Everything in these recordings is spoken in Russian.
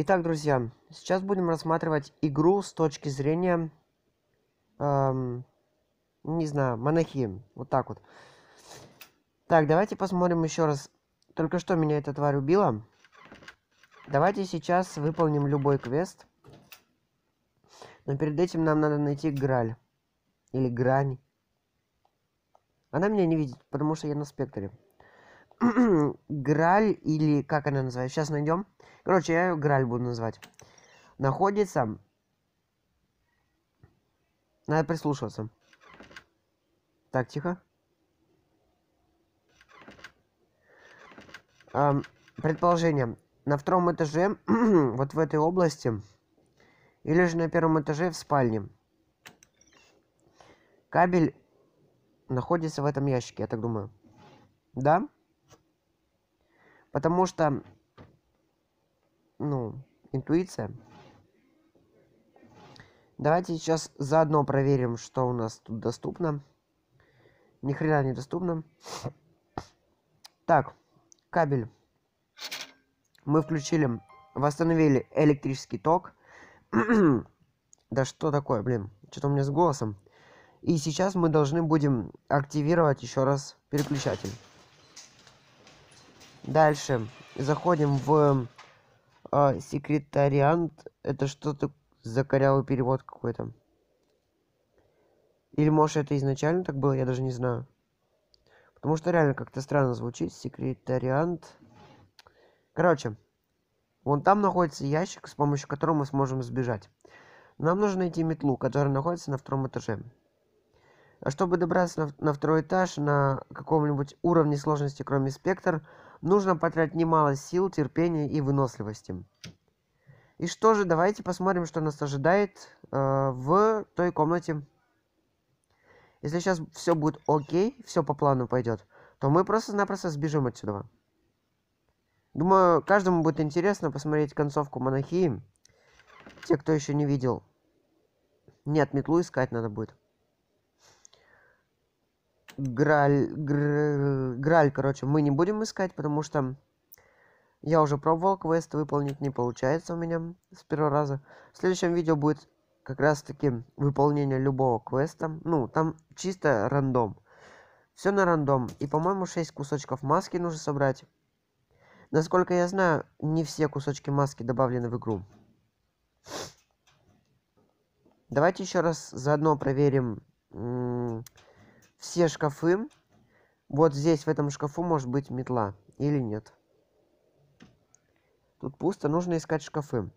Итак, друзья, сейчас будем рассматривать игру с точки зрения, эм, не знаю, монахи. Вот так вот. Так, давайте посмотрим еще раз. Только что меня эта тварь убила. Давайте сейчас выполним любой квест. Но перед этим нам надо найти Граль. Или Грань. Она меня не видит, потому что я на спектре. Граль или как она называется? Сейчас найдем. Короче, я ее Граль буду называть. Находится... Надо прислушиваться. Так, тихо. Эм, предположение. На втором этаже, вот в этой области, или же на первом этаже в спальне. Кабель находится в этом ящике, я так думаю. Да? Потому что, ну, интуиция. Давайте сейчас заодно проверим, что у нас тут доступно. Ни хрена не доступно. Так, кабель. Мы включили, восстановили электрический ток. да что такое, блин? Что-то у меня с голосом. И сейчас мы должны будем активировать еще раз переключатель. Дальше заходим в э, секретариант. Это что-то за корявый перевод какой-то. Или может это изначально так было, я даже не знаю. Потому что реально как-то странно звучит. Секретариант. Короче, вон там находится ящик, с помощью которого мы сможем сбежать. Нам нужно найти метлу, которая находится на втором этаже. А чтобы добраться на, на второй этаж на каком-нибудь уровне сложности, кроме спектр, нужно потратить немало сил, терпения и выносливости. И что же, давайте посмотрим, что нас ожидает э, в той комнате. Если сейчас все будет окей, все по плану пойдет, то мы просто-напросто сбежим отсюда. Думаю, каждому будет интересно посмотреть концовку монахии. Те, кто еще не видел. Нет, метлу искать надо будет. Граль, гр, Граль, короче, мы не будем искать, потому что я уже пробовал квест выполнить, не получается у меня с первого раза. В следующем видео будет как раз таки выполнение любого квеста. Ну, там чисто рандом. Все на рандом. И, по-моему, 6 кусочков маски нужно собрать. Насколько я знаю, не все кусочки маски добавлены в игру. Давайте еще раз заодно проверим все шкафы. Вот здесь, в этом шкафу, может быть метла. Или нет. Тут пусто, нужно искать шкафы.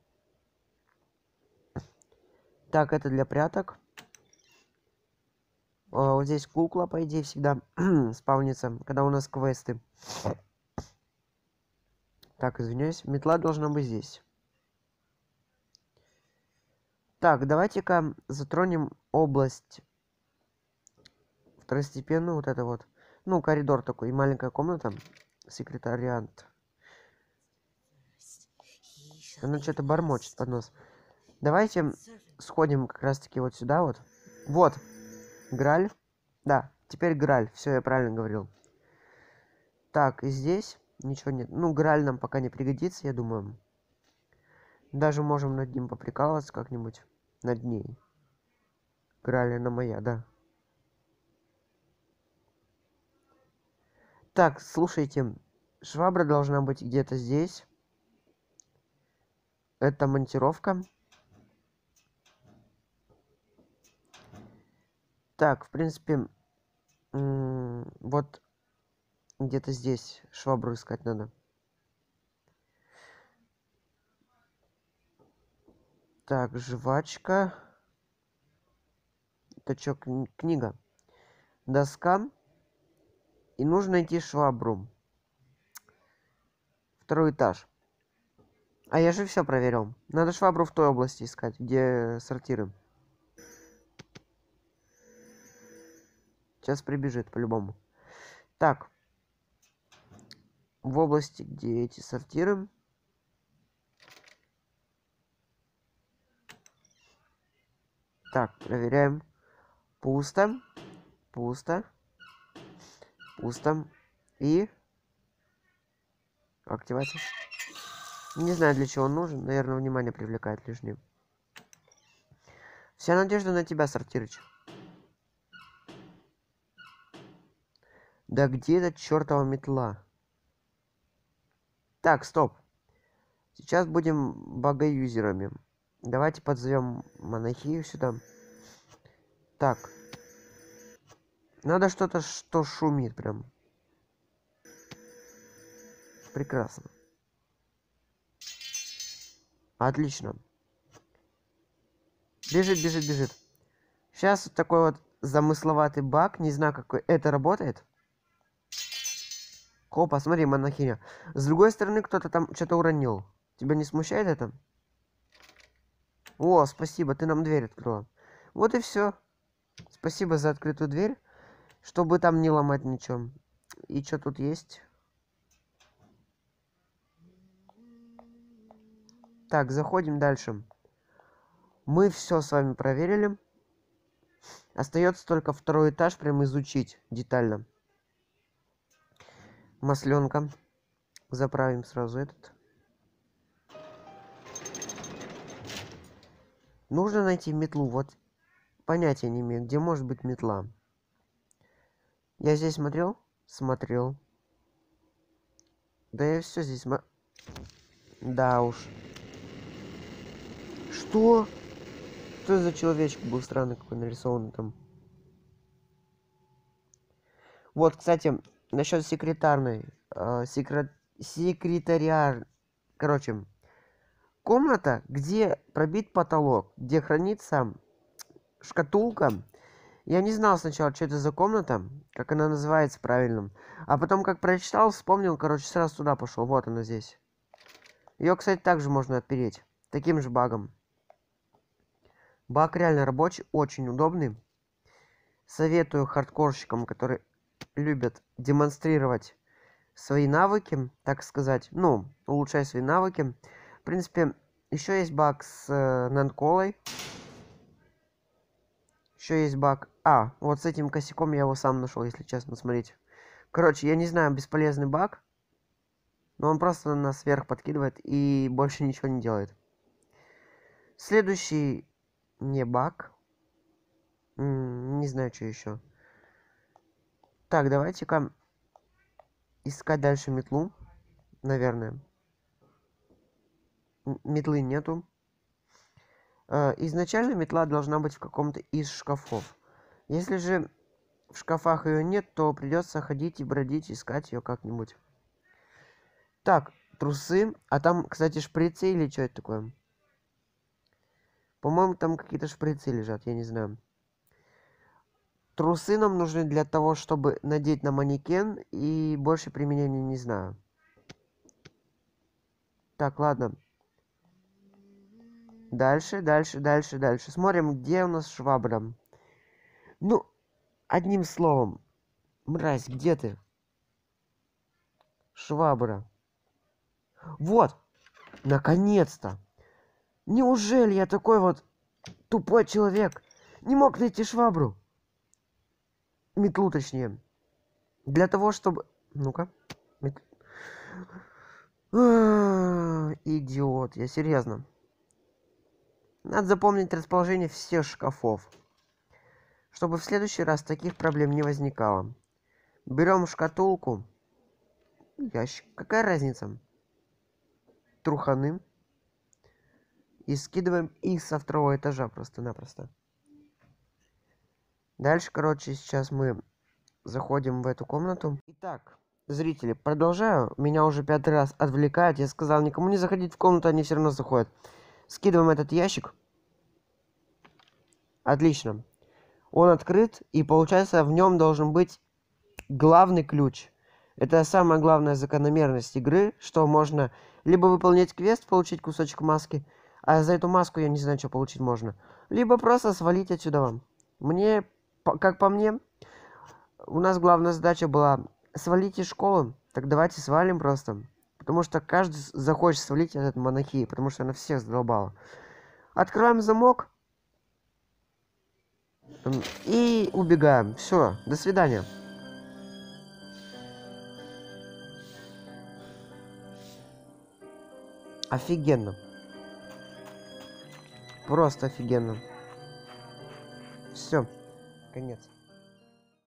Так, это для пряток. О, вот здесь кукла, по идее, всегда спавнится, когда у нас квесты. Так, извиняюсь. Метла должна быть здесь. Так, давайте-ка затронем область второстепенную вот это вот. Ну, коридор такой и маленькая комната. Секретариант. Она что-то бормочет под нос. Давайте сходим как раз-таки вот сюда вот. Вот. Граль. Да, теперь Граль. Все, я правильно говорил. Так, и здесь ничего нет. Ну, Граль нам пока не пригодится, я думаю. Даже можем над ним поприкалываться как-нибудь. Над ней. Граль, она моя, да. Так, слушайте, швабра должна быть где-то здесь. Это монтировка. Так, в принципе, вот где-то здесь швабру искать надо. Так, жвачка. Это что, книга? Доска. И нужно найти швабру. Второй этаж. А я же все проверил. Надо швабру в той области искать, где сортиры. Сейчас прибежит по-любому. Так. В области, где эти сортиры. Так, проверяем. Пусто. Пусто. Пусто. И... Активация. Не знаю, для чего он нужен. Наверное, внимание привлекает лишнее. Вся надежда на тебя, Сортирыч. Да где эта чертова метла? Так, стоп. Сейчас будем богоюзерами. Давайте подзовем монахию сюда. Так. Надо что-то, что шумит прям. Прекрасно. Отлично. Бежит, бежит, бежит. Сейчас вот такой вот замысловатый баг. Не знаю, как это работает. Хопа, смотри, монахиня. С другой стороны, кто-то там что-то уронил. Тебя не смущает это? О, спасибо, ты нам дверь открыла. Вот и все. Спасибо за открытую дверь. Чтобы там не ломать ничего. И что тут есть? Так, заходим дальше. Мы все с вами проверили. Остается только второй этаж прям изучить детально масленка заправим сразу этот нужно найти метлу вот понятия не имею где может быть метла я здесь смотрел? Смотрел. Да я все здесь смо... да уж. Что? Что за человечек был странный какой нарисованный там? Вот кстати насчет секретарной э, секрет секретариар короче комната где пробит потолок где хранится шкатулка я не знал сначала что это за комната как она называется правильно а потом как прочитал вспомнил короче сразу туда пошел вот она здесь ее кстати также можно отпереть таким же багом баг реально рабочий очень удобный советую хардкорщикам которые любят демонстрировать свои навыки, так сказать, ну, улучшать свои навыки. В принципе, еще есть баг с э, нанколой. Еще есть баг. А, вот с этим косяком я его сам нашел, если честно, смотрите. Короче, я не знаю, бесполезный баг. Но он просто нас вверх подкидывает и больше ничего не делает. Следующий не баг. Не знаю, что еще. Так, давайте-ка искать дальше метлу, наверное. Метлы нету. Э, изначально метла должна быть в каком-то из шкафов. Если же в шкафах ее нет, то придется ходить и бродить, искать ее как-нибудь. Так, трусы. А там, кстати, шприцы или что это такое? По-моему, там какие-то шприцы лежат, я не знаю. Трусы нам нужны для того, чтобы надеть на манекен, и больше применения не знаю. Так, ладно. Дальше, дальше, дальше, дальше. Смотрим, где у нас швабра. Ну, одним словом. Мразь, где ты? Швабра. Вот! Наконец-то! Неужели я такой вот тупой человек не мог найти швабру? метлу точнее. Для того, чтобы... Ну-ка. Идиот, я серьезно. Надо запомнить расположение всех шкафов. Чтобы в следующий раз таких проблем не возникало. Берем шкатулку. Ящик. Какая разница? Труханы. И скидываем их со второго этажа просто-напросто. Дальше, короче, сейчас мы заходим в эту комнату. Итак, зрители, продолжаю. Меня уже пятый раз отвлекают. Я сказал никому не заходить в комнату, они все равно заходят. Скидываем этот ящик. Отлично. Он открыт, и получается в нем должен быть главный ключ. Это самая главная закономерность игры, что можно либо выполнять квест, получить кусочек маски, а за эту маску я не знаю, что получить можно, либо просто свалить отсюда вам. Мне как по мне, у нас главная задача была свалить из школы. Так давайте свалим просто. Потому что каждый захочет свалить от этой потому что она всех задолбала. Открываем замок. И убегаем. Все, до свидания. Офигенно. Просто офигенно. Все. Конец.